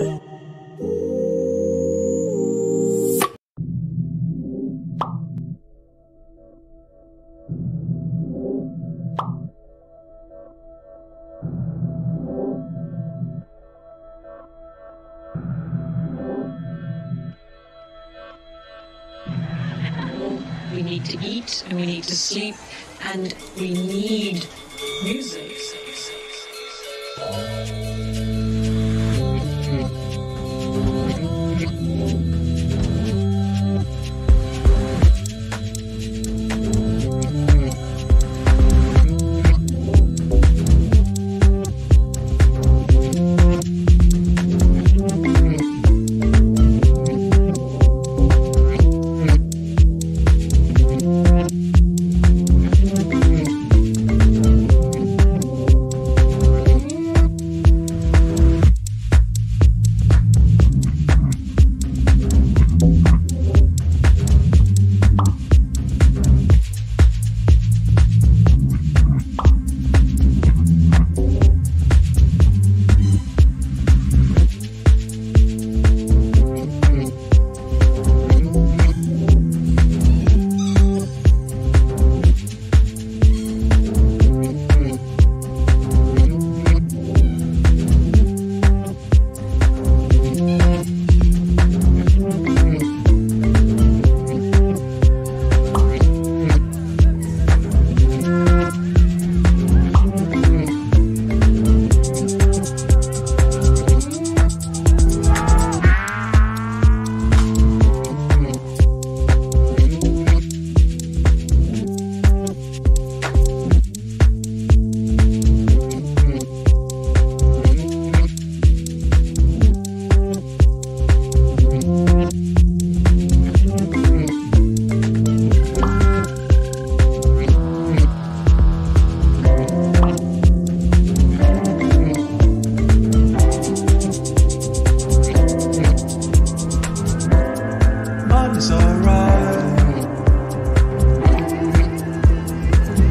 We need to eat and we need to sleep and we need music.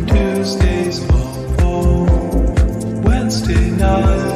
Tuesday's awful. Wednesday night.